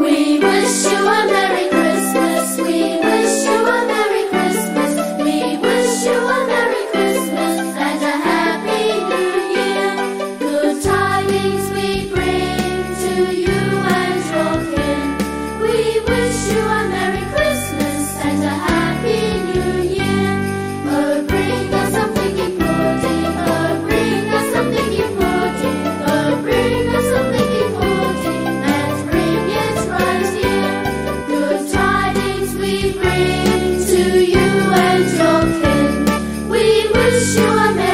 We wish you wish you a merry